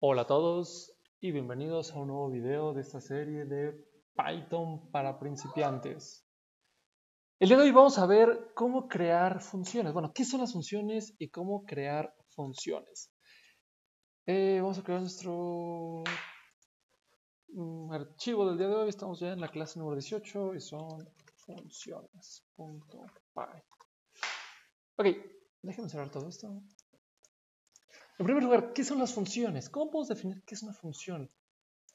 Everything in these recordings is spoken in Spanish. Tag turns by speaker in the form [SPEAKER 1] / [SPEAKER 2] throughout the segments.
[SPEAKER 1] Hola a todos y bienvenidos a un nuevo video de esta serie de Python para principiantes. El día de hoy vamos a ver cómo crear funciones. Bueno, ¿qué son las funciones y cómo crear funciones? Eh, vamos a crear nuestro mm, archivo del día de hoy. Estamos ya en la clase número 18 y son funciones.py. Ok, déjenme cerrar todo esto. En primer lugar, ¿qué son las funciones? ¿Cómo podemos definir qué es una función?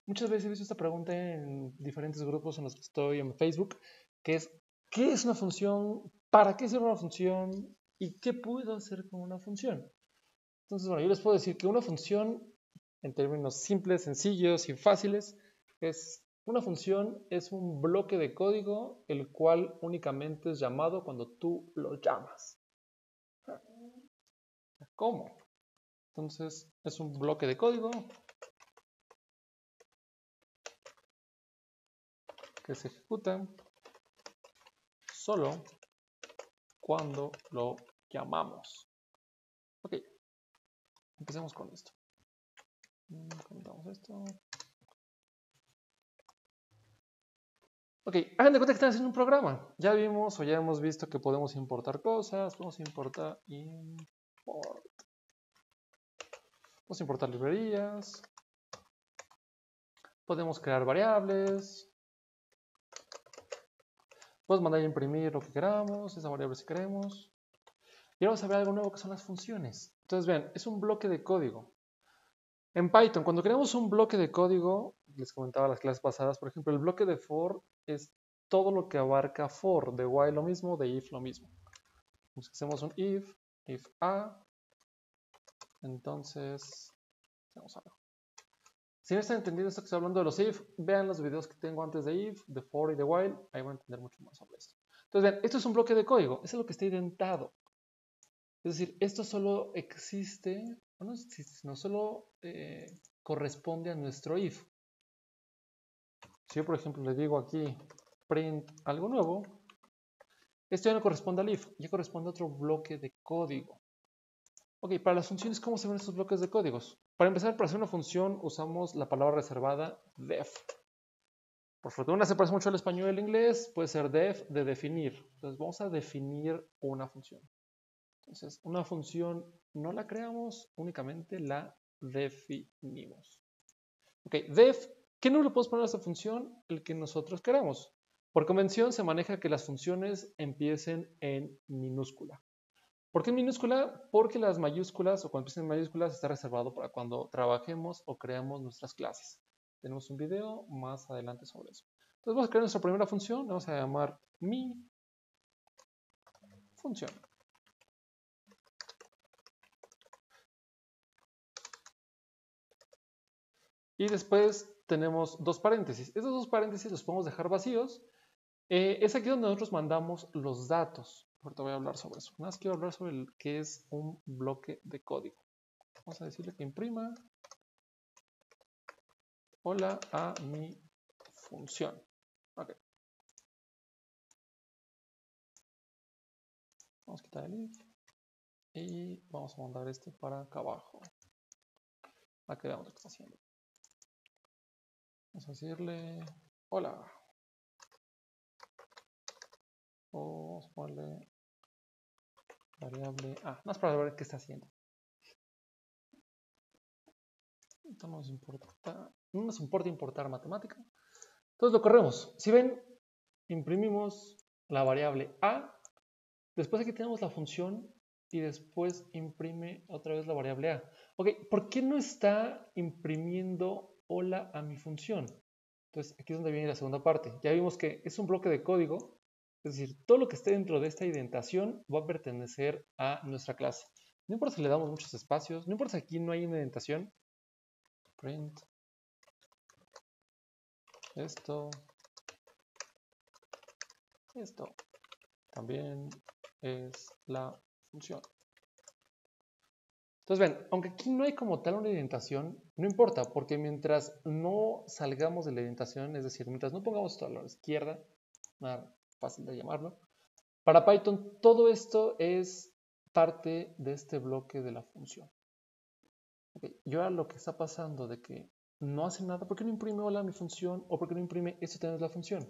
[SPEAKER 1] Muchas veces he visto esta pregunta en diferentes grupos en los que estoy en Facebook, que es, ¿qué es una función? ¿Para qué sirve una función? ¿Y qué puedo hacer con una función? Entonces, bueno, yo les puedo decir que una función, en términos simples, sencillos y fáciles, es una función es un bloque de código el cual únicamente es llamado cuando tú lo llamas. ¿Cómo? Entonces es un bloque de código que se ejecuta solo cuando lo llamamos. Ok, empecemos con esto. Comentamos esto. Ok, hagan de cuenta que están haciendo un programa. Ya vimos o ya hemos visto que podemos importar cosas. Podemos importar import Podemos importar librerías. Podemos crear variables. Podemos mandar a imprimir lo que queramos, esa variable si queremos. Y ahora vamos a ver algo nuevo que son las funciones. Entonces, vean, es un bloque de código. En Python, cuando creamos un bloque de código, les comentaba las clases pasadas, por ejemplo, el bloque de for es todo lo que abarca for, de while lo mismo, de if lo mismo. Hacemos un if, if a, entonces, vamos a. Si no están entendiendo esto que estoy hablando de los if, vean los videos que tengo antes de if, de for y de while, ahí van a entender mucho más sobre esto. Entonces, vean, esto es un bloque de código, eso es lo que está identado. Es decir, esto solo existe, no solo eh, corresponde a nuestro if. Si yo, por ejemplo, le digo aquí print algo nuevo, esto ya no corresponde al if, ya corresponde a otro bloque de código. Ok, para las funciones, ¿cómo se ven estos bloques de códigos? Para empezar, para hacer una función usamos la palabra reservada def. Por fortuna se parece mucho al español y al inglés, puede ser def de definir. Entonces vamos a definir una función. Entonces, una función no la creamos, únicamente la definimos. Ok, def, ¿qué nombre le podemos poner a esta función? El que nosotros queramos. Por convención se maneja que las funciones empiecen en minúscula. ¿Por qué minúscula? Porque las mayúsculas o cuando empiecen en mayúsculas está reservado para cuando trabajemos o creamos nuestras clases. Tenemos un video más adelante sobre eso. Entonces vamos a crear nuestra primera función, vamos a llamar mi función. Y después tenemos dos paréntesis. Estos dos paréntesis los podemos dejar vacíos. Eh, es aquí donde nosotros mandamos los datos. Ahorita voy a hablar sobre eso. Más quiero hablar sobre el que es un bloque de código. Vamos a decirle que imprima hola a mi función. Ok. Vamos a quitar el if y vamos a mandar este para acá abajo. Para que veamos lo que está haciendo. Vamos a decirle hola. Vamos a ponerle variable A. Más para ver qué está haciendo. No nos importa, no nos importa importar matemática. Entonces lo corremos. Si ven, imprimimos la variable A. Después aquí tenemos la función y después imprime otra vez la variable A. Ok, ¿por qué no está imprimiendo hola a mi función? Entonces aquí es donde viene la segunda parte. Ya vimos que es un bloque de código es decir, todo lo que esté dentro de esta indentación va a pertenecer a nuestra clase. No importa si le damos muchos espacios, no importa si aquí no hay una indentación. Print. Esto. Esto. También es la función. Entonces ven, aunque aquí no hay como tal una indentación, no importa, porque mientras no salgamos de la indentación, es decir, mientras no pongamos esto a la izquierda, fácil de llamarlo. Para Python, todo esto es parte de este bloque de la función. Okay. Y ahora lo que está pasando de que no hace nada, ¿por qué no imprime hola mi función? ¿O por qué no imprime esto tenemos la función?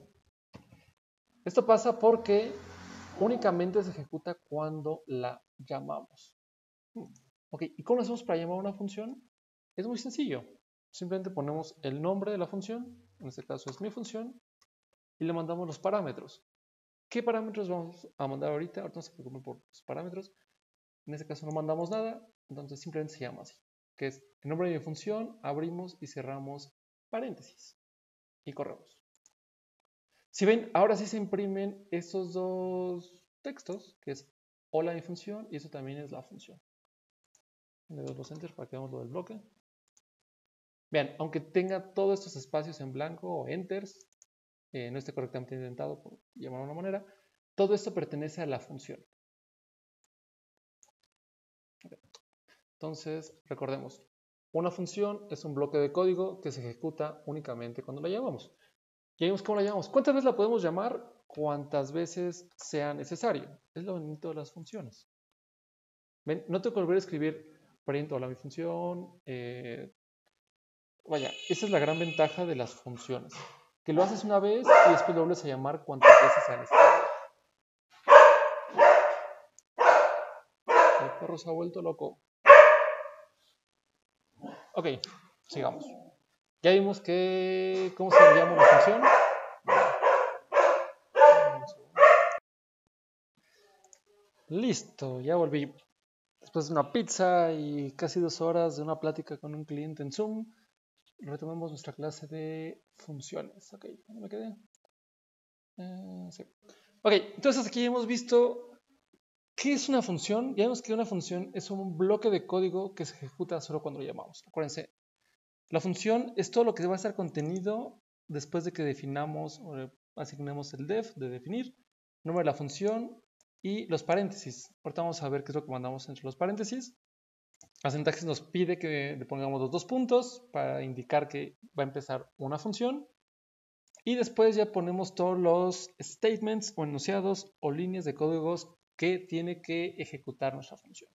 [SPEAKER 1] Esto pasa porque únicamente se ejecuta cuando la llamamos. Ok, ¿y cómo lo hacemos para llamar una función? Es muy sencillo. Simplemente ponemos el nombre de la función, en este caso es mi función, y le mandamos los parámetros. ¿Qué parámetros vamos a mandar ahorita? Ahorita no se preocupen por los parámetros. En este caso no mandamos nada, entonces simplemente se llama así, que es el nombre de mi función, abrimos y cerramos paréntesis y corremos. Si ven, ahora sí se imprimen estos dos textos, que es hola mi función y eso también es la función. Le doy los enter para que veamos lo del bloque. Vean, aunque tenga todos estos espacios en blanco o enters, eh, no esté correctamente intentado, por llamarlo de una manera, todo esto pertenece a la función. Entonces, recordemos, una función es un bloque de código que se ejecuta únicamente cuando la llamamos. Ya vimos cómo la llamamos. ¿Cuántas veces la podemos llamar? Cuantas veces sea necesario. Es lo bonito de las funciones. No tengo que volver a escribir print la mi función. Eh, vaya, esa es la gran ventaja de las funciones. Que lo haces una vez y después lo vuelves a llamar cuantas veces sea necesario. El perro se ha vuelto loco. Ok, sigamos. Ya vimos que, ¿cómo se llama la función? Listo, ya volví. Después de una pizza y casi dos horas de una plática con un cliente en Zoom, retomamos nuestra clase de funciones. Ok, ¿dónde me quedé? Eh. Ok, entonces aquí hemos visto qué es una función. Ya vimos que una función es un bloque de código que se ejecuta solo cuando lo llamamos. Acuérdense, la función es todo lo que va a estar contenido después de que definamos o asignemos el def de definir, nombre de la función y los paréntesis. Ahorita vamos a ver qué es lo que mandamos entre los paréntesis. La sintaxis nos pide que le pongamos los dos puntos para indicar que va a empezar una función. Y después ya ponemos todos los statements o enunciados o líneas de códigos que tiene que ejecutar nuestra función.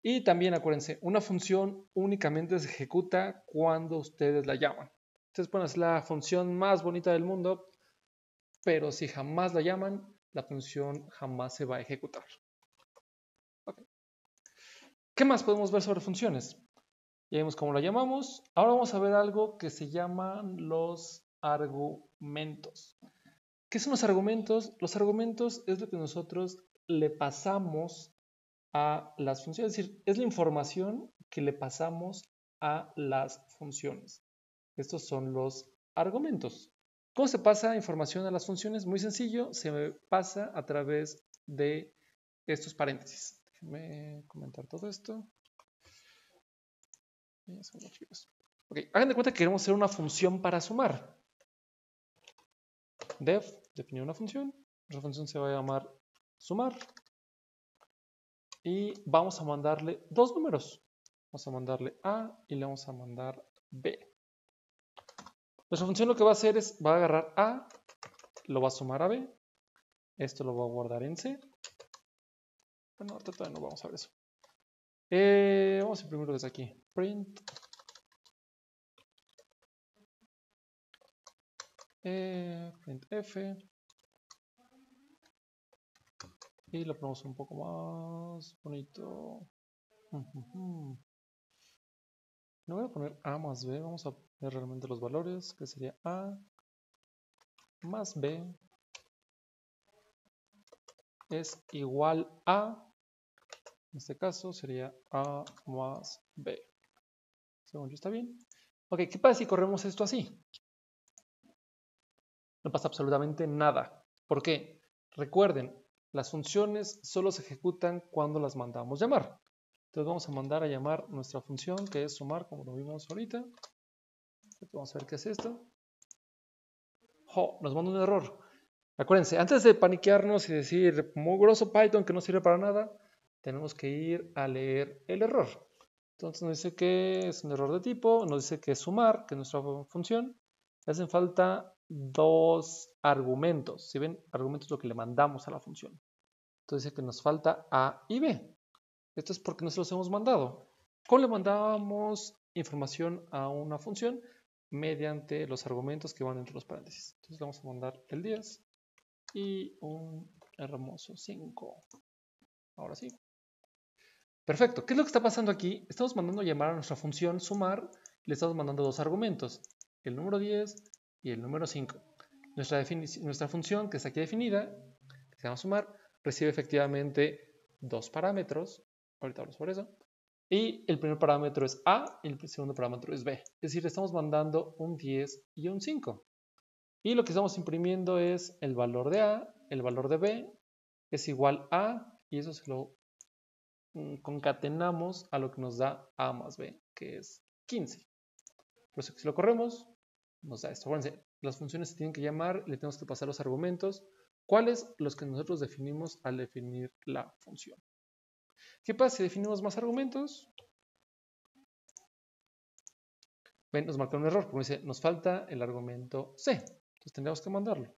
[SPEAKER 1] Y también acuérdense, una función únicamente se ejecuta cuando ustedes la llaman. Ustedes pueden hacer la función más bonita del mundo, pero si jamás la llaman, la función jamás se va a ejecutar. ¿Qué más podemos ver sobre funciones? Ya vimos cómo la llamamos. Ahora vamos a ver algo que se llaman los argumentos. ¿Qué son los argumentos? Los argumentos es lo que nosotros le pasamos a las funciones. Es decir, es la información que le pasamos a las funciones. Estos son los argumentos. ¿Cómo se pasa información a las funciones? Muy sencillo, se pasa a través de estos paréntesis. Déjenme comentar todo esto. Ok, hagan de cuenta que queremos hacer una función para sumar. Def, definir una función. Esa función se va a llamar sumar y vamos a mandarle dos números. Vamos a mandarle A y le vamos a mandar B. Nuestra función lo que va a hacer es, va a agarrar A, lo va a sumar a B, esto lo va a guardar en C. Bueno, ahorita todavía no vamos a ver eso. Eh, vamos a imprimirlo desde aquí. Print. Eh, print F y lo ponemos un poco más bonito. No voy a poner A más B, vamos a poner realmente los valores, que sería A más B es igual a, en este caso sería A más B. Según yo está bien. Ok, ¿qué pasa si corremos esto así? No pasa absolutamente nada. ¿Por qué? Recuerden, las funciones solo se ejecutan cuando las mandamos llamar. Entonces vamos a mandar a llamar nuestra función que es sumar como lo vimos ahorita. Vamos a ver qué es esto. ¡Oh! Nos manda un error. Acuérdense, antes de paniquearnos y decir grosso Python que no sirve para nada, tenemos que ir a leer el error. Entonces nos dice que es un error de tipo, nos dice que es sumar, que es nuestra función. Le hacen falta dos argumentos. Si ven, argumentos es lo que le mandamos a la función. Entonces dice que nos falta A y B. Esto es porque no los hemos mandado. ¿Cómo le mandamos información a una función? Mediante los argumentos que van entre los paréntesis. Entonces le vamos a mandar el 10 y un hermoso 5. Ahora sí. Perfecto. ¿Qué es lo que está pasando aquí? Estamos mandando llamar a nuestra función sumar. Le estamos mandando dos argumentos. El número 10 y el número 5. Nuestra, función, que está aquí definida, que se llama sumar, recibe efectivamente dos parámetros. Ahorita hablo sobre eso. Y el primer parámetro es A y el segundo parámetro es B. Es decir, estamos mandando un 10 y un 5. Y lo que estamos imprimiendo es el valor de A, el valor de B es igual a, y eso se lo concatenamos a lo que nos da A más B, que es 15. Por eso que si lo corremos, nos da esto. las funciones se tienen que llamar, le tenemos que pasar los argumentos. ¿Cuáles? Los que nosotros definimos al definir la función. ¿Qué pasa si definimos más argumentos? Nos marca un error, porque dice, nos falta el argumento C. Entonces tendríamos que mandarlo.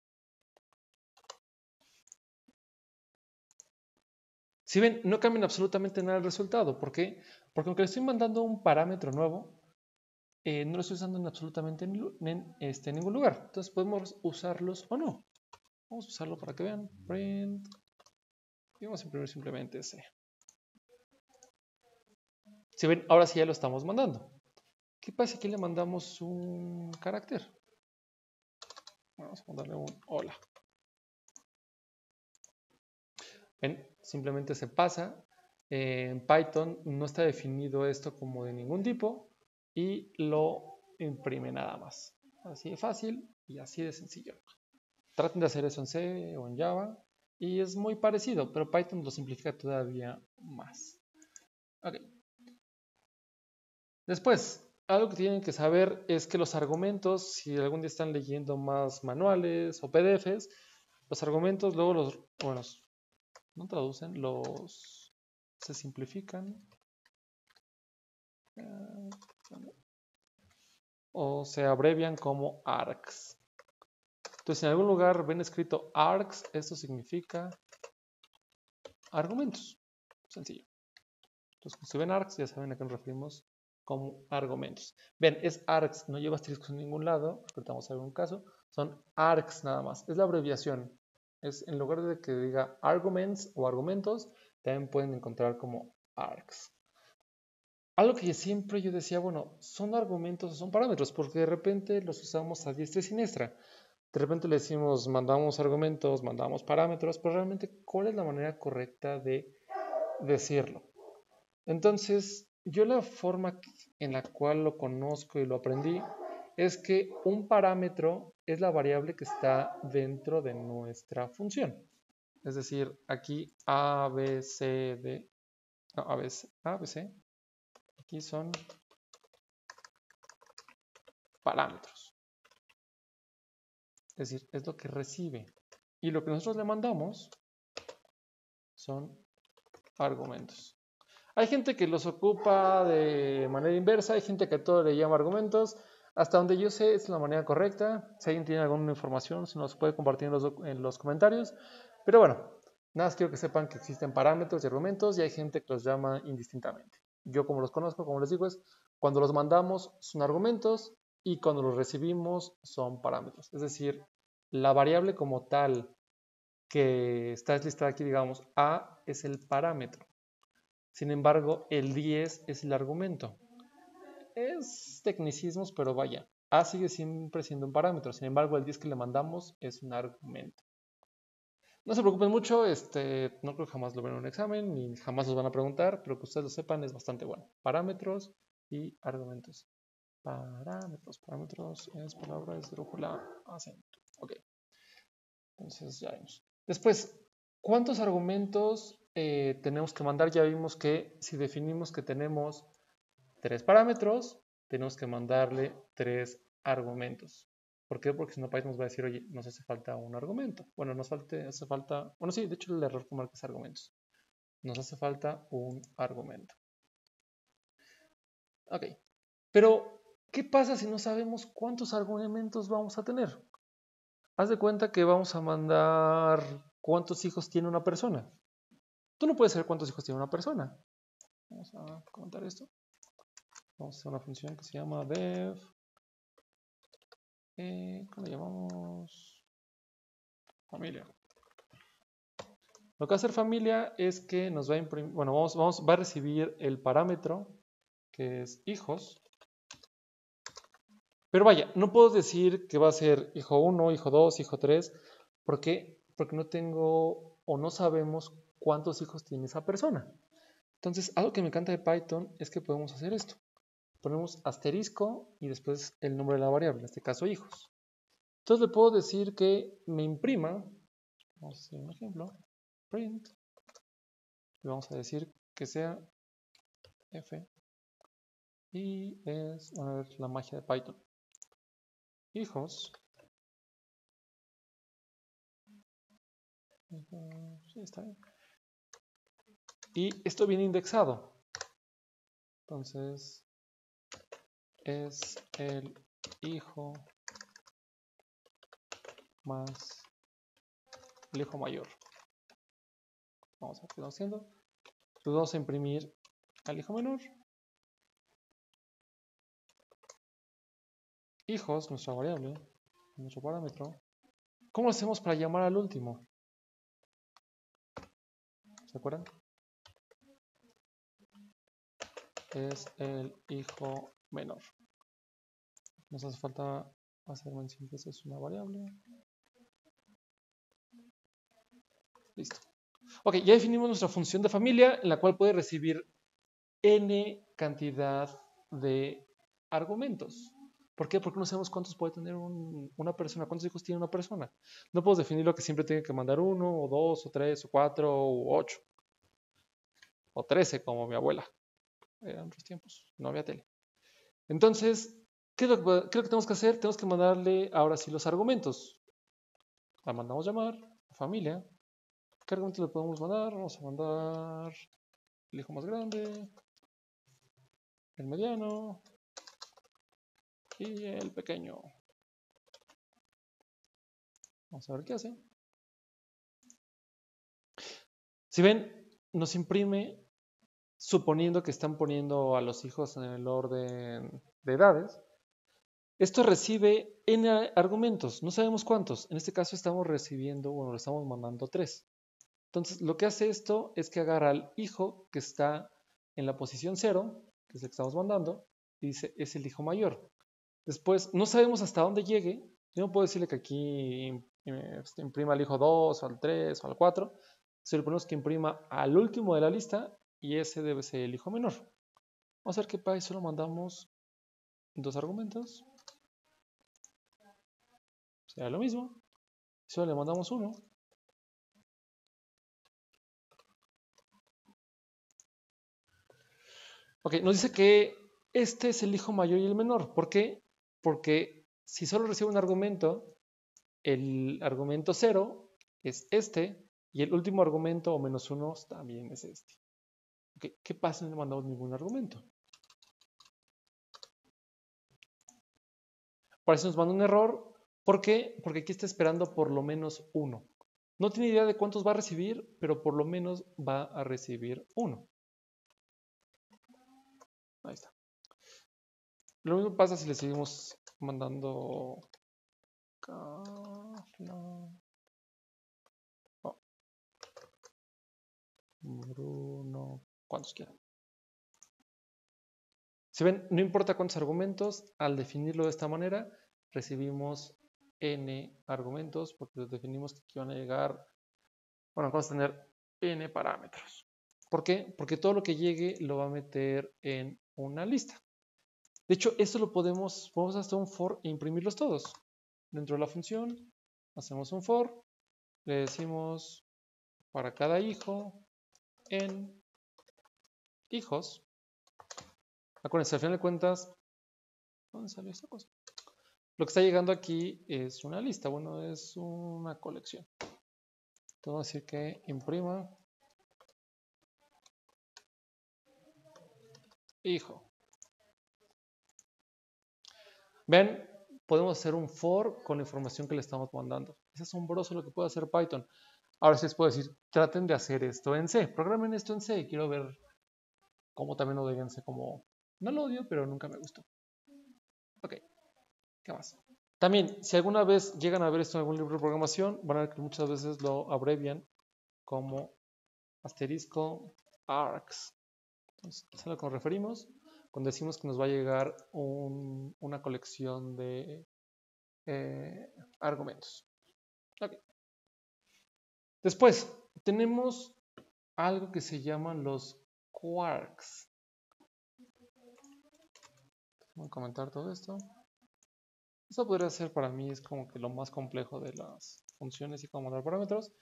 [SPEAKER 1] Si ven, no cambian absolutamente nada el resultado. ¿Por qué? Porque aunque le estoy mandando un parámetro nuevo, eh, no lo estoy usando en absolutamente en, este, ningún lugar. Entonces podemos usarlos o no. Vamos a usarlo para que vean. Print. Y vamos a imprimir simplemente C. Si ven, ahora sí ya lo estamos mandando. ¿Qué pasa si aquí le mandamos un carácter? Vamos a mandarle un hola. Ven, simplemente se pasa. en Python no está definido esto como de ningún tipo y lo imprime nada más. Así de fácil y así de sencillo. Traten de hacer eso en C o en Java y es muy parecido, pero Python lo simplifica todavía más. Después, algo que tienen que saber es que los argumentos, si algún día están leyendo más manuales o PDFs, los argumentos luego los, bueno, no traducen, los se simplifican o se abrevian como args. Entonces, si en algún lugar ven escrito args, esto significa argumentos. Sencillo. Entonces, si ven args, ya saben a qué nos referimos como argumentos. Ven, es args, no lleva asteriscos en ningún lado, ahorita vamos a ver un caso, son args nada más, es la abreviación. Es en lugar de que diga arguments o argumentos, también pueden encontrar como args. Algo que siempre yo decía, bueno, son argumentos o son parámetros, porque de repente los usamos a diestra y siniestra. De repente le decimos, mandamos argumentos, mandamos parámetros, pero realmente, ¿cuál es la manera correcta de decirlo? Entonces, yo la forma en la cual lo conozco y lo aprendí es que un parámetro es la variable que está dentro de nuestra función. Es decir, aquí A, B, C, D, no, A, B, A, B, C, aquí son parámetros. Es decir, es lo que recibe. Y lo que nosotros le mandamos son argumentos. Hay gente que los ocupa de manera inversa, hay gente que a todo le llama argumentos. Hasta donde yo sé es la manera correcta. Si alguien tiene alguna información, se nos puede compartir en los, comentarios. Pero bueno, nada más quiero que sepan que existen parámetros y argumentos y hay gente que los llama indistintamente. Yo como los conozco, como les digo, es cuando los mandamos son argumentos y cuando los recibimos son parámetros. Es decir, la variable como tal que está listada aquí, digamos, A es el parámetro. Sin embargo, el 10 es el argumento. Es tecnicismos, pero vaya. A sigue siempre siendo un parámetro. Sin embargo, el 10 que le mandamos es un argumento. No se preocupen mucho, este, no creo que jamás lo vean en un examen, ni jamás los van a preguntar, pero que ustedes lo sepan es bastante bueno. Parámetros y argumentos. Parámetros, parámetros es palabra, es drújula, acento. Ok. Entonces ya vemos. Después, ¿cuántos argumentos eh, tenemos que mandar, ya vimos que si definimos que tenemos tres parámetros, tenemos que mandarle tres argumentos. ¿Por qué? Porque si no Python nos va a decir, oye, nos hace falta un argumento. Bueno, nos falte, hace falta, bueno, sí, de hecho el error que marca argumentos. Nos hace falta un argumento. Ok, pero ¿qué pasa si no sabemos cuántos argumentos vamos a tener? Haz de cuenta que vamos a mandar cuántos hijos tiene una persona. Tú no puedes saber cuántos hijos tiene una persona. Vamos a comentar esto. Vamos a hacer una función que se llama def. Eh, ¿Cómo le llamamos? Familia. Lo que va a hacer familia es que nos va a imprimir, bueno, vamos, vamos, va a recibir el parámetro que es hijos. Pero vaya, no puedo decir que va a ser hijo 1, hijo 2, hijo 3. ¿Por qué? Porque no tengo o no sabemos cuántos hijos tiene esa persona. Entonces, algo que me encanta de Python es que podemos hacer esto. Ponemos asterisco y después el nombre de la variable, en este caso hijos. Entonces le puedo decir que me imprima, vamos a hacer un ejemplo, print, y vamos a decir que sea f, y es, a ver, la magia de Python. Hijos. Está. Y esto viene indexado. Entonces, es el hijo más el hijo mayor. Vamos a ver haciendo. Vamos a imprimir al hijo menor. Hijos, nuestra variable, nuestro parámetro. ¿Cómo hacemos para llamar al último? ¿Se acuerdan? Es el hijo menor. Nos hace falta hacer mención que es una variable. Listo. Ok, ya definimos nuestra función de familia en la cual puede recibir n cantidad de argumentos. ¿Por qué? Porque no sabemos cuántos puede tener una persona, cuántos hijos tiene una persona. No podemos definir lo que siempre tiene que mandar uno, o dos, o tres, o cuatro, o ocho. O trece, como mi abuela. Eran otros tiempos, no había tele. Entonces, ¿qué es, lo que, ¿qué tenemos que hacer? Tenemos que mandarle ahora sí los argumentos. La mandamos llamar, familia, ¿Qué argumentos le podemos mandar? Vamos a mandar el hijo más grande, el mediano y el pequeño. Vamos a ver qué hace. Si ven, nos imprime suponiendo que están poniendo a los hijos en el orden de edades. Esto recibe n argumentos, no sabemos cuántos. En este caso estamos recibiendo, bueno, le estamos mandando tres. Entonces, lo que hace esto es que agarra al hijo que está en la posición 0, que es el que estamos mandando, y dice, es el hijo mayor. Después, no sabemos hasta dónde llegue. Yo no puedo decirle que aquí este, imprima al hijo 2, o al 3, o al 4. Se le ponemos que imprima al último de la lista, y ese debe ser el hijo menor. Vamos a ver qué pasa si solo mandamos dos argumentos. Será lo mismo. Solo le mandamos uno. Ok, nos dice que este es el hijo mayor y el menor. ¿Por qué? Porque si solo recibe un argumento, el argumento 0 es este y el último argumento o menos 1 también es este. ¿Qué pasa si no mandamos ningún argumento? Parece nos manda un error. ¿Por qué? Porque aquí está esperando por lo menos 1. No tiene idea de cuántos va a recibir, pero por lo menos va a recibir 1. Ahí está. Lo mismo pasa si le seguimos mandando Bruno, cuantos quieran. Si ven, no importa cuántos argumentos, al definirlo de esta manera, recibimos n argumentos, porque definimos que aquí van a llegar, bueno, vamos a tener n parámetros. ¿Por qué? Porque todo lo que llegue lo va a meter en una lista. De hecho, esto lo podemos, podemos hacer un for e imprimirlos todos. Dentro de la función, hacemos un for, le decimos para cada hijo en hijos. Acuérdense, al final de cuentas, ¿dónde salió esta cosa? Lo que está llegando aquí es una lista, bueno, es una colección. Vamos a decir que imprima hijo. Ven, podemos hacer un for con la información que le estamos mandando. Es asombroso lo que puede hacer Python. Ahora sí les puedo decir, traten de hacer esto en C. Programen esto en C. Quiero ver cómo también C como No lo odio, pero nunca me gustó. Ok, ¿qué más? También, si alguna vez llegan a ver esto en algún libro de programación, van a ver que muchas veces lo abrevian como asterisco args. Entonces, es a lo que nos referimos cuando decimos que nos va a llegar una colección de eh, argumentos. Después, tenemos algo que se llaman los quarks. Voy a comentar todo esto. Esto podría ser para mí es como que lo más complejo de las funciones y cómo mandar parámetros.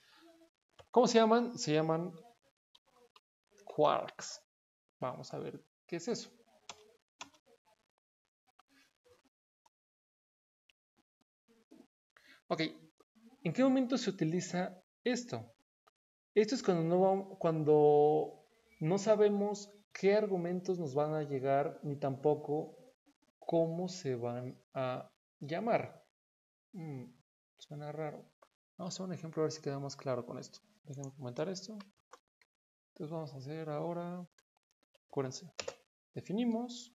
[SPEAKER 1] ¿Cómo se llaman? Se llaman quarks. Vamos a ver qué es eso. Ok, ¿en qué momento se utiliza esto? Esto es cuando no, cuando no sabemos qué argumentos nos van a llegar ni tampoco cómo se van a llamar. Mm, suena raro. Vamos a hacer un ejemplo a ver si queda más claro con esto. Déjenme comentar esto. Entonces vamos a hacer ahora, acuérdense, definimos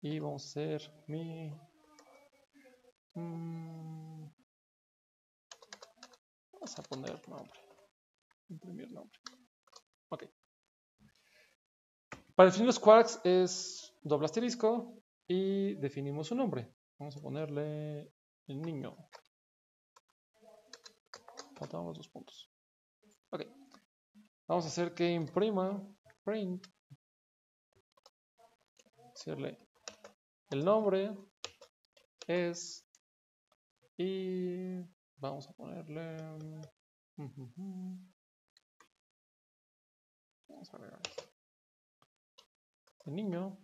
[SPEAKER 1] y vamos a hacer mi... Mm, vamos a poner nombre. Imprimir nombre. Ok. Para definir los quarks es doble asterisco y definimos su nombre. Vamos a ponerle el niño. Faltamos dos puntos. Ok. Vamos a hacer que imprima print. Decirle el nombre es y vamos a ponerle vamos a agregar el niño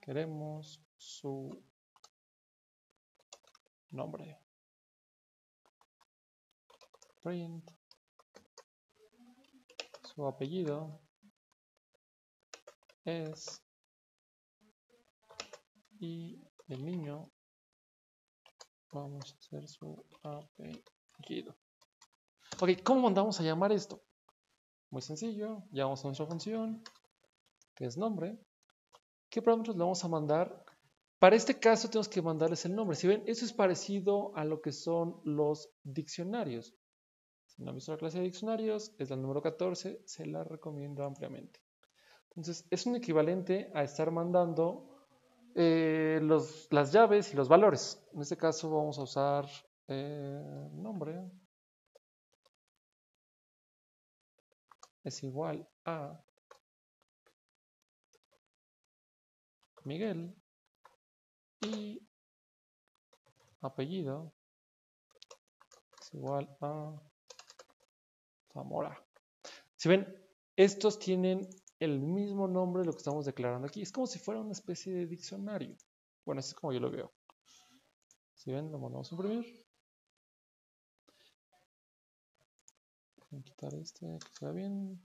[SPEAKER 1] queremos su nombre. Print. Su apellido es y el niño vamos a hacer su apellido. Ok, ¿cómo mandamos a llamar esto? Muy sencillo, llamamos a nuestra función que es nombre ¿Qué parámetros le vamos a mandar? Para este caso tenemos que mandarles el nombre. Si ven, eso es parecido a lo que son los diccionarios. Si no han visto la clase de diccionarios, es la número 14, se la recomiendo ampliamente. Entonces, es un equivalente a estar mandando eh, las llaves y los valores. En este caso vamos a usar eh, nombre. Es igual a Miguel y apellido es igual a Zamora. Si ven, estos tienen el mismo nombre de lo que estamos declarando aquí. Es como si fuera una especie de diccionario. Bueno, así es como yo lo veo. Si ven, lo mandamos a imprimir. Voy a quitar este, que se vea bien.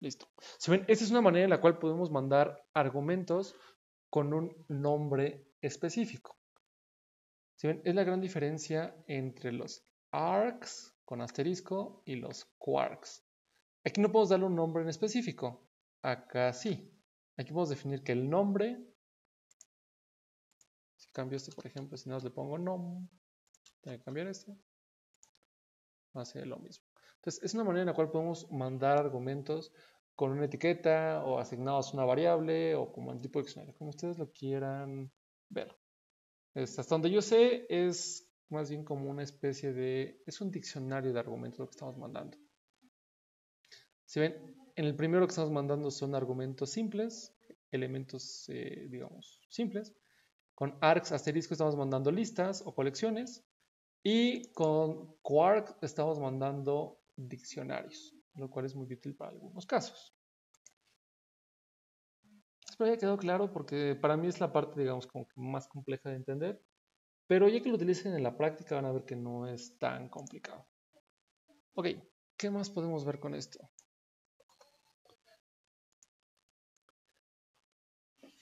[SPEAKER 1] Listo. Si ven, esta es una manera en la cual podemos mandar argumentos con un nombre específico. Si ven, es la gran diferencia entre los args con asterisco y los quarks. Aquí no podemos darle un nombre en específico. Acá sí. Aquí podemos definir que el nombre, si cambio este, por ejemplo, si no le pongo nom, tengo que cambiar este, ser lo mismo. Entonces, es una manera en la cual podemos mandar argumentos con una etiqueta o asignados a una variable o como en tipo de diccionario, como ustedes lo quieran ver. hasta donde yo sé, es más bien como una especie de, es un diccionario de argumentos lo que estamos mandando. Si ven, en el primero que estamos mandando son argumentos simples, elementos, eh, digamos, simples. Con args asterisco estamos mandando listas o colecciones. Y con quark estamos mandando diccionarios lo cual es muy útil para algunos casos. Espero haya quedado claro porque para mí es la parte, digamos, como que más compleja de entender, pero ya que lo utilicen en la práctica van a ver que no es tan complicado. Ok, ¿qué más podemos ver con esto?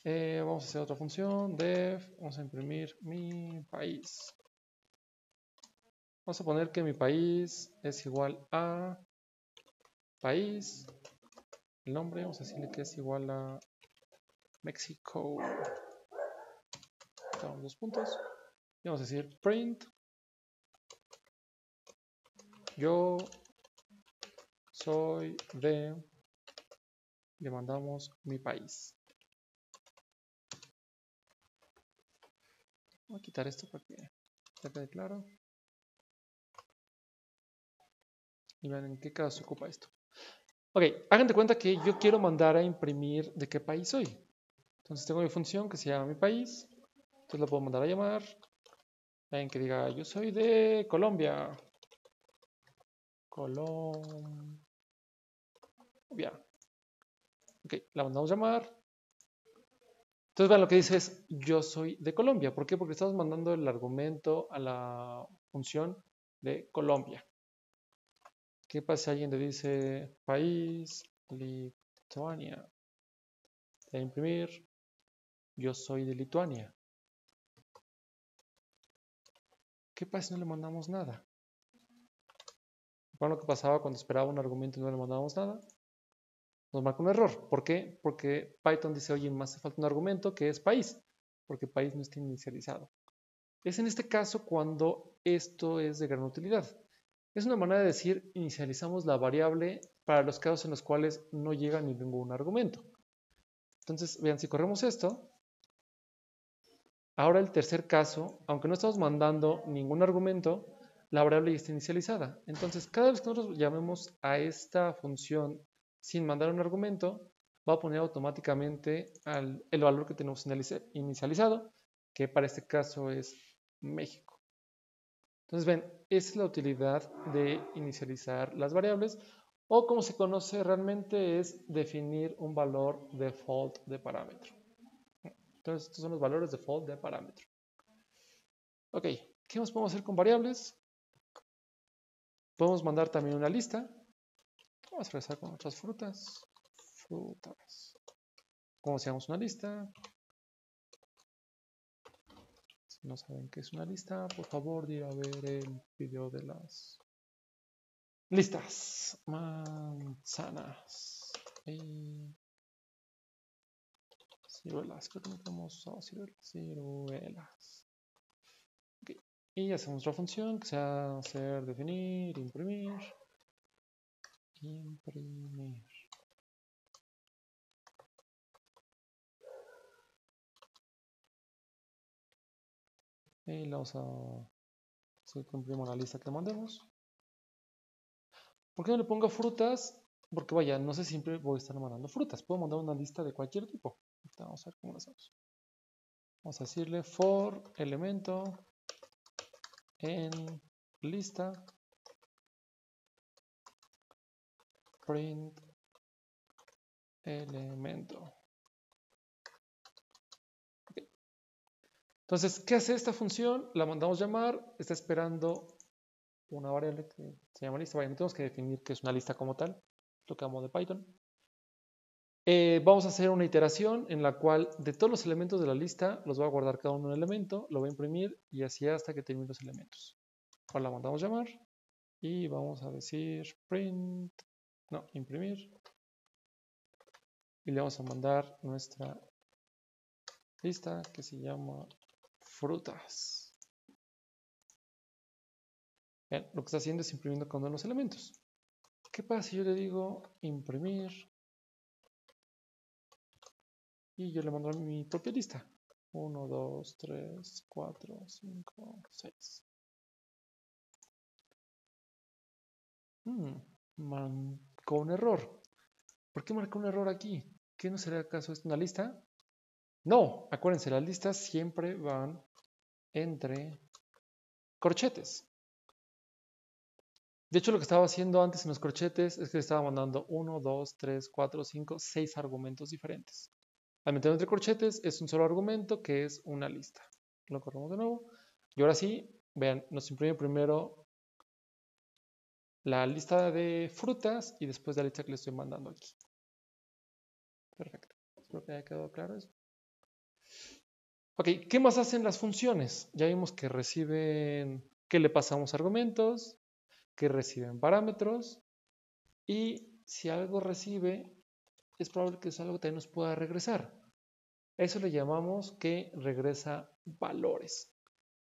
[SPEAKER 1] Eh, vamos a hacer otra función, def, vamos a imprimir mi país. Vamos a poner que mi país es igual a país, el nombre, vamos a decirle que es igual a México. Damos dos puntos. Y vamos a decir print. Yo soy de. Le mandamos mi país. Voy a quitar esto para que quede claro. Y vean en qué caso se ocupa esto. Ok, hagan de cuenta que yo quiero mandar a imprimir de qué país soy. Entonces tengo mi función que se llama mi país. Entonces lo puedo mandar a llamar. Ven que diga yo soy de Colombia. Colombia. Ok, la mandamos a llamar. Entonces vean lo que dice es yo soy de Colombia. ¿Por qué? Porque estamos mandando el argumento a la función de Colombia. ¿Qué pasa si alguien le dice país, Lituania? a imprimir, yo soy de Lituania. ¿Qué pasa si no le mandamos nada? Bueno, lo que pasaba cuando esperaba un argumento y no le mandábamos nada. Nos marca un error. ¿Por qué? Porque Python dice, oye, más hace falta un argumento que es país, porque país no está inicializado. Es en este caso cuando esto es de gran utilidad. Es una manera de decir inicializamos la variable para los casos en los cuales no llega ni ningún argumento. Entonces, vean, si corremos esto, ahora el tercer caso, aunque no estamos mandando ningún argumento, la variable ya está inicializada. Entonces, cada vez que nosotros llamemos a esta función sin mandar un argumento, va a poner automáticamente el valor que tenemos inicializado, que para este caso es México. Entonces, ven, esa es la utilidad de inicializar las variables o como se conoce realmente es definir un valor default de parámetro. Entonces, estos son los valores default de parámetro. Ok, ¿qué más podemos hacer con variables? Podemos mandar también una lista. Vamos a regresar con otras frutas. Frutas. Como hacíamos una lista, no saben qué es una lista, por favor, ir a ver el video de las listas. Manzanas. Y ciruelas. Creo que no tenemos ciruelas. Ciruelas. Y hacemos otra función que sea hacer definir, imprimir. Imprimir. Y vamos a si cumplimos la lista que le mandemos. ¿por qué no le pongo frutas? porque vaya, no sé siempre voy a estar mandando frutas. Puedo mandar una lista de cualquier tipo. Vamos a ver cómo lo hacemos. Vamos a decirle for elemento en lista. Print elemento Entonces, ¿qué hace esta función? La mandamos llamar, está esperando una variable que se llama lista. Vaya, no tenemos que definir que es una lista como tal, lo que amo de Python. Eh, vamos a hacer una iteración en la cual de todos los elementos de la lista los va a guardar cada uno un elemento, lo va a imprimir y así hasta que termine los elementos. Ahora la mandamos llamar y vamos a decir print, no, imprimir. Y le vamos a mandar nuestra lista que se llama frutas. lo que está haciendo es imprimiendo de los elementos. ¿Qué pasa si yo le digo imprimir? Y yo le mando mi propia lista. 1, 2, 3, 4, 5, 6. marcó un error. ¿Por qué marcó un error aquí? ¿Qué no sería acaso es una lista? No, acuérdense, las listas siempre van entre corchetes. De hecho, lo que estaba haciendo antes en los corchetes es que estaba mandando 1, 2, 3, 4, 5, 6 argumentos diferentes. Al meter entre corchetes es un solo argumento que es una lista. Lo corremos de nuevo. Y ahora sí, vean, nos imprime primero la lista de frutas y después la lista que le estoy mandando aquí. Perfecto. Espero que haya quedado claro eso. Ok, ¿qué más hacen las funciones? Ya vimos que reciben, que le pasamos argumentos, que reciben parámetros y si algo recibe, es probable que es algo que también nos pueda regresar. Eso le llamamos que regresa valores.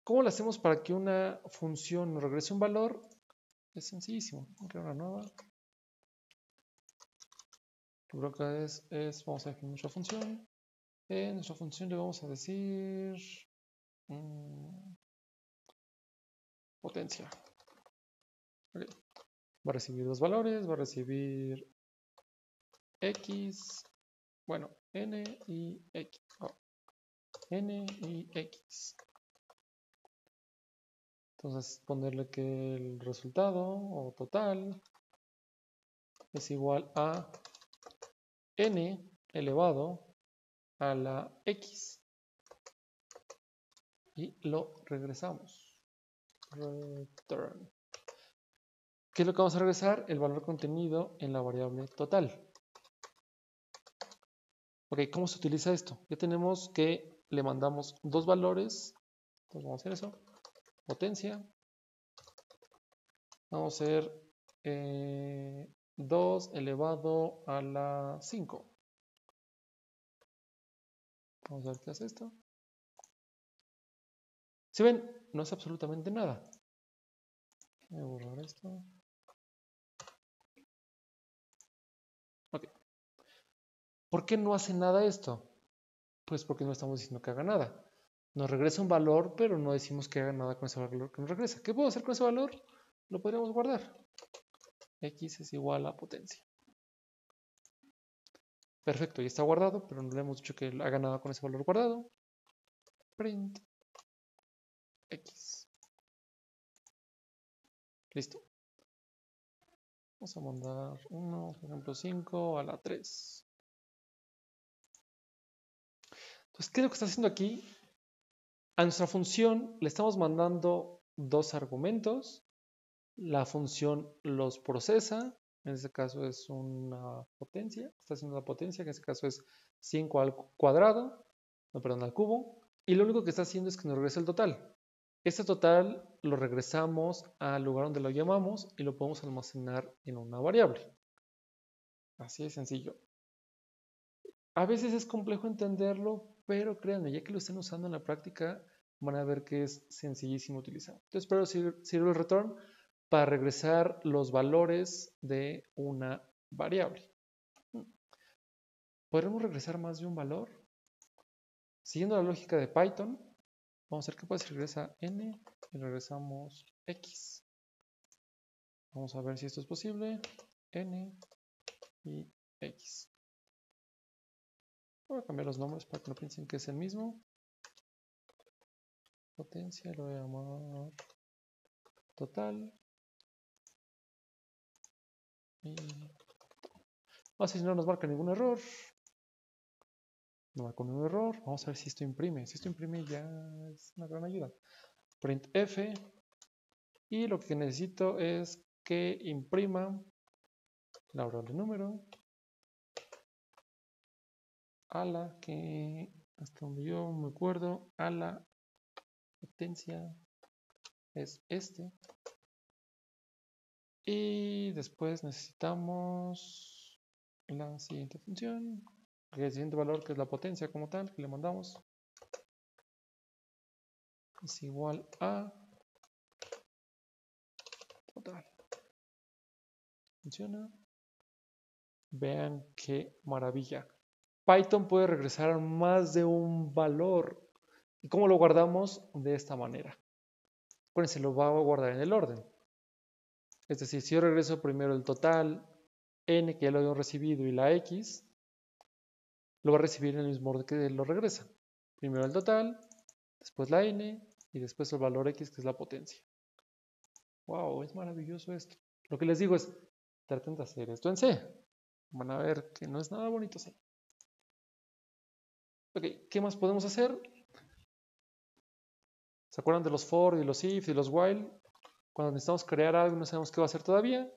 [SPEAKER 1] ¿Cómo lo hacemos para que una función nos regrese un valor? Es sencillísimo. Vamos a crear una nueva. Que es, es, vamos a definir nuestra función. En nuestra función le vamos a decir mmm, potencia. Va a recibir dos valores, va a recibir x, bueno, n y x. Oh, n y x. Entonces ponerle que el resultado o total es igual a n elevado a la x y lo regresamos. Return. ¿Qué es lo que vamos a regresar? El valor contenido en la variable total. Ok, ¿cómo se utiliza esto? Ya tenemos que le mandamos dos valores. Entonces vamos a hacer eso. Potencia. Vamos a hacer 2 eh, elevado a la 5. Vamos a ver qué hace esto. Si ven, no es absolutamente nada. Voy a borrar esto. Ok. ¿Por qué no hace nada esto? Pues porque no estamos diciendo que haga nada. Nos regresa un valor, pero no decimos que haga nada con ese valor que nos regresa. ¿Qué puedo hacer con ese valor? Lo podríamos guardar. X es igual a potencia. Perfecto, ya está guardado, pero no le hemos dicho que haga nada con ese valor guardado. Print X. Listo. Vamos a mandar 1, por ejemplo 5 a la 3. Entonces, ¿qué es lo que está haciendo aquí? A nuestra función le estamos mandando dos argumentos. La función los procesa en este caso es una potencia, está haciendo una potencia, que en este caso es 5 al cuadrado, no, perdón, al cubo, y lo único que está haciendo es que nos regresa el total. Este total lo regresamos al lugar donde lo llamamos y lo podemos almacenar en una variable. Así de sencillo. A veces es complejo entenderlo, pero créanme, ya que lo estén usando en la práctica, van a ver que es sencillísimo utilizar. Entonces, espero sirve el return para regresar los valores de una variable. ¿Podremos regresar más de un valor? Siguiendo la lógica de Python, vamos a ver qué puede si regresa n y regresamos x. Vamos a ver si esto es posible. n y x. Voy a cambiar los nombres para que no piensen que es el mismo. Potencia lo voy a llamar total. Y... Vamos a ver si no nos marca ningún error. No marca ningún error. Vamos a ver si esto imprime. Si esto imprime ya es una gran ayuda. Print F. Y lo que necesito es que imprima la variable número a la que hasta donde yo me acuerdo a la potencia es este y después necesitamos la siguiente función, el siguiente valor que es la potencia como tal, que le mandamos. Es igual a total. Funciona. Vean qué maravilla. Python puede regresar más de un valor. ¿Y cómo lo guardamos? De esta manera. Acuérdense, lo va a guardar en el orden. Es decir, si yo regreso primero el total n que ya lo había recibido y la x, lo va a recibir en el mismo orden que lo regresa. Primero el total, después la n y después el valor x que es la potencia. ¡Wow! Es maravilloso esto. Lo que les digo es, traten de hacer esto en C. Van a ver que no es nada bonito C. Ok, ¿qué más podemos hacer? ¿Se acuerdan de los for y los if y los while? Cuando necesitamos crear algo no sabemos qué va a hacer todavía.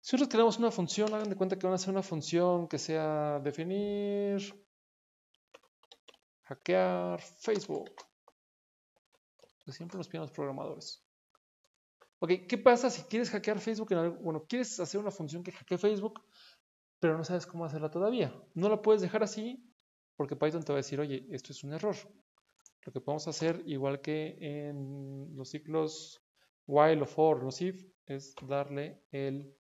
[SPEAKER 1] Si nosotros creamos una función, hagan de cuenta que van a hacer una función que sea definir, hackear Facebook. Pues siempre nos piden los programadores. Ok, ¿qué pasa si quieres hackear Facebook? En algo, bueno, quieres hacer una función que hackee Facebook, pero no sabes cómo hacerla todavía. No la puedes dejar así porque Python te va a decir, oye, esto es un error. Lo que podemos hacer, igual que en los ciclos while for, if, es darle el,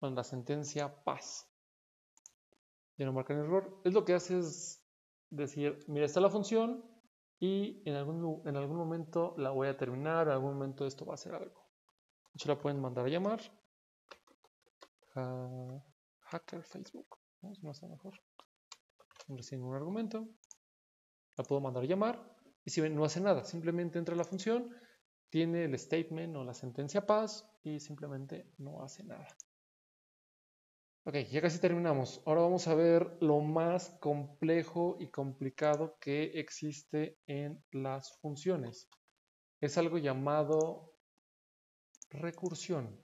[SPEAKER 1] bueno, la sentencia pass. Ya no marca el error. Es lo que hace es decir, mira, está la función y en algún, en algún momento la voy a terminar, en algún momento esto va a hacer algo. De hecho, la pueden mandar a llamar. hacker Facebook. ¿no? no está mejor. Recién un argumento. La puedo mandar a llamar. Y si no hace nada. Simplemente entra la función, tiene el statement o la sentencia pass y simplemente no hace nada. Ok, ya casi terminamos. Ahora vamos a ver lo más complejo y complicado que existe en las funciones. Es algo llamado recursión.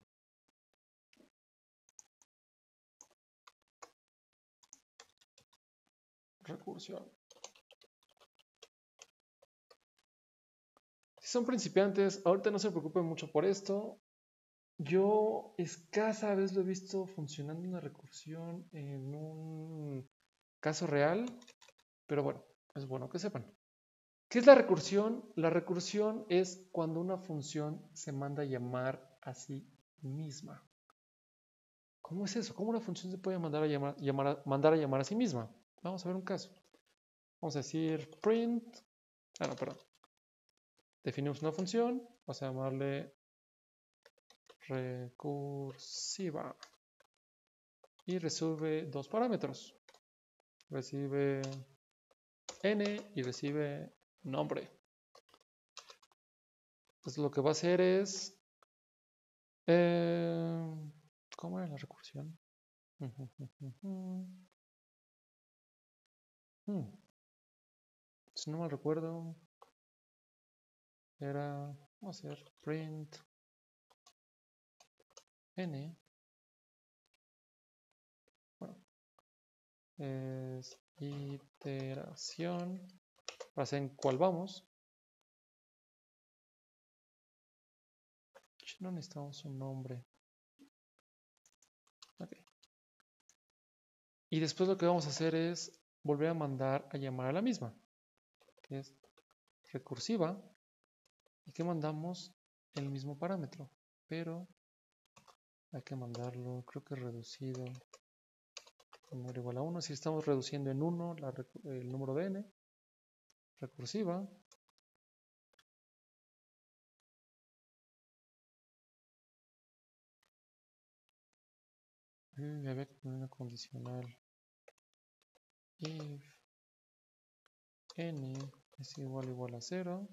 [SPEAKER 1] Recursión. Son principiantes, ahorita no se preocupen mucho por esto. Yo escasa vez lo he visto funcionando una recursión en un caso real, pero bueno, es bueno que sepan. ¿Qué es la recursión? La recursión es cuando una función se manda a llamar a sí misma. ¿Cómo es eso? ¿Cómo una función se puede mandar a llamar, mandar a, llamar a sí misma? Vamos a ver un caso. Vamos a decir print. Ah, no, perdón. Definimos una función. Vamos a llamarle recursiva y recibe dos parámetros. Recibe n y recibe nombre. Entonces lo que va a hacer es... Eh, ¿Cómo era la recursión? Hmm. Si no me recuerdo, era, vamos a hacer print n. Bueno, es iteración. Para saber en cuál vamos. No necesitamos un nombre. Y después lo que vamos a hacer es volver a mandar a llamar a la misma que es recursiva y que mandamos el mismo parámetro pero hay que mandarlo, creo que reducido número igual a 1. Si estamos reduciendo en 1 el número de n, recursiva. Y había que poner una condicional. If n es igual igual a 0,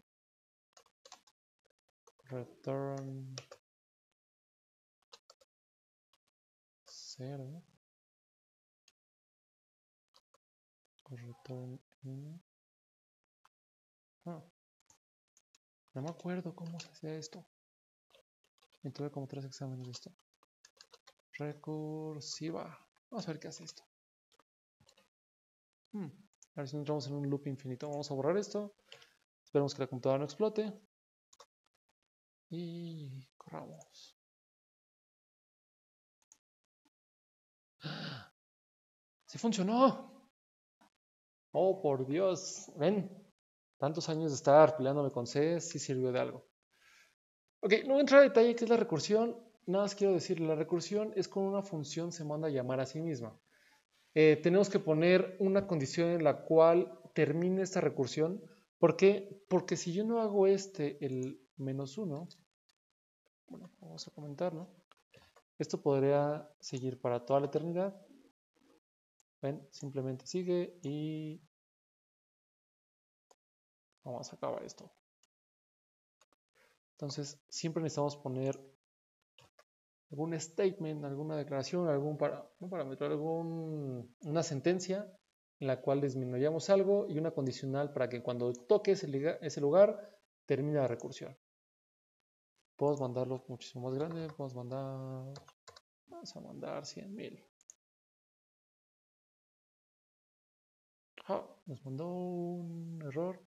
[SPEAKER 1] return 0 return in ah, no me acuerdo cómo se hacía esto. Y como tres exámenes de esto. Recursiva. Vamos a ver qué hace esto. Hmm, a ver si entramos en un loop infinito. Vamos a borrar esto. Esperemos que la computadora no explote y corramos Sí funcionó. Oh, por Dios. Ven, tantos años de estar peleándome con C, sí sirvió de algo. Ok, no voy a entrar a detalle qué es la recursión. Nada más quiero decir, la recursión es cuando una función se manda a llamar a sí misma. Eh, tenemos que poner una condición en la cual termine esta recursión. ¿Por qué? Porque si yo no hago este, el menos uno, bueno, vamos a comentarlo. Esto podría seguir para toda la eternidad. Ven, simplemente sigue y vamos a acabar esto. Entonces, siempre necesitamos poner algún statement, alguna declaración, algún parámetro, algún, una sentencia en la cual disminuyamos algo y una condicional para que cuando toque ese, ese lugar termine la recursión. Podemos mandarlo muchísimo más grande, podemos mandar, vamos a mandar 100.000. Ah, nos mandó un error.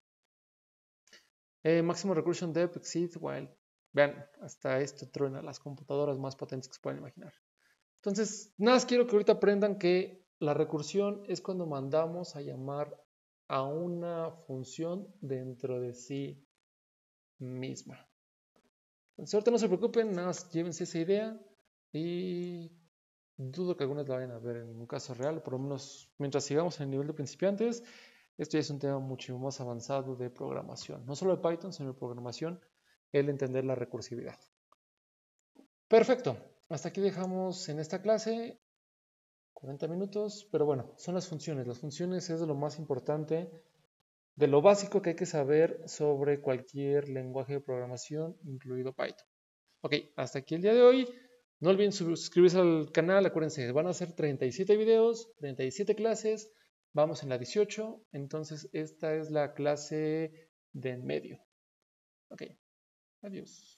[SPEAKER 1] Eh, máximo recursion depth exceeds while. Vean, hasta esto truena las computadoras más potentes que se pueden imaginar. Entonces, nada más quiero que ahorita aprendan que la recursión es cuando mandamos a llamar a una función dentro de sí misma. Ahorita no se preocupen, nada más llévense esa idea y dudo que algunas la vayan a ver en un caso real, por lo menos mientras sigamos en el nivel de principiantes, esto ya es un tema mucho más avanzado de programación, no solo de Python, sino de programación, el entender la recursividad. Perfecto, hasta aquí dejamos en esta clase 40 minutos, pero bueno, son las funciones. Las funciones es lo más importante, de lo básico que hay que saber sobre cualquier lenguaje de programación, incluido Python. Ok, hasta aquí el día de hoy. No olviden suscribirse al canal, acuérdense, van a ser 37 videos, 37 clases, vamos en la 18, entonces esta es la clase de en medio. Ok, adiós.